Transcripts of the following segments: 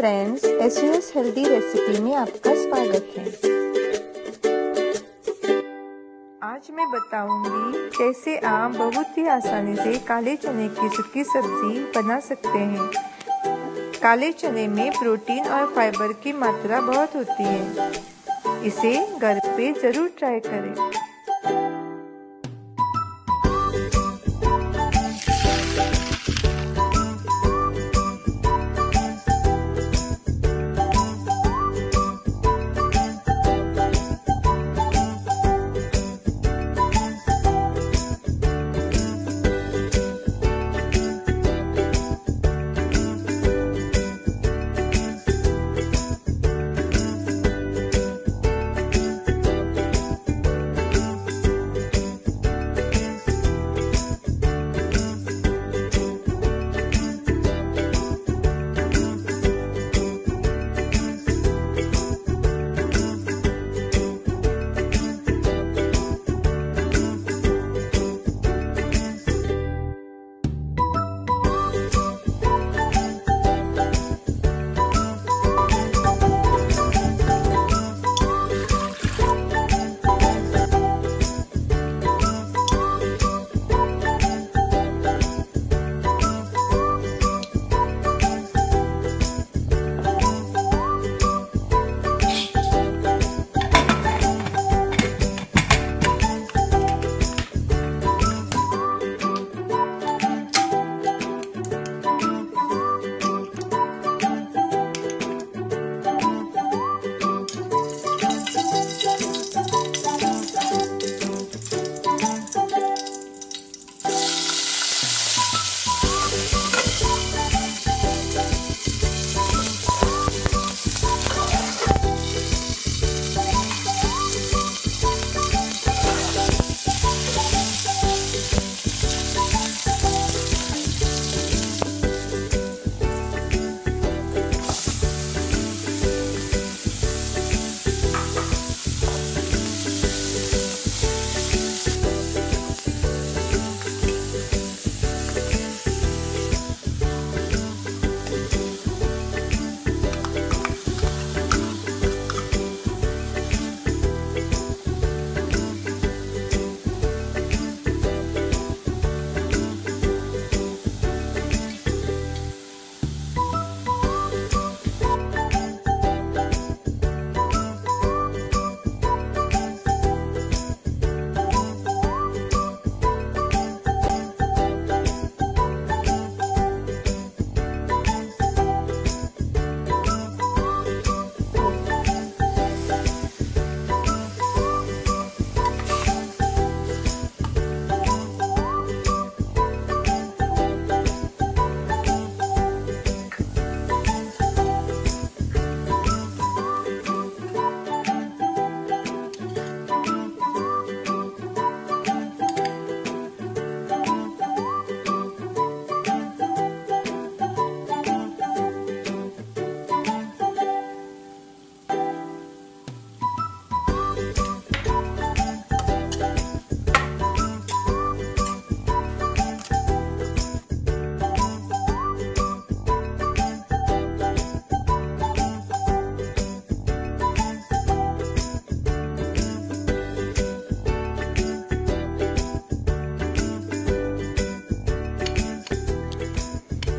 Friends S U S healthy recipe में आपका स्वागत है। आज मैं बताऊँगी कैसे आप बहुत ही आसानी से काले चने की सूखी सब्ज़ी बना सकते हैं। काले चने में प्रोटीन और फाइबर की मात्रा बहुत होती है। इसे घर पे ज़रूर ट्राई करें।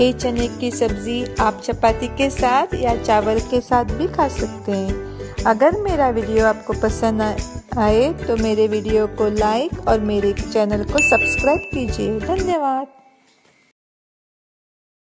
ये चने की सब्ज़ी आप चपाती के साथ या चावल के साथ भी खा सकते हैं। अगर मेरा वीडियो आपको पसंद आए तो मेरे वीडियो को लाइक और मेरे चैनल को सब्सक्राइब कीजिए। धन्यवाद।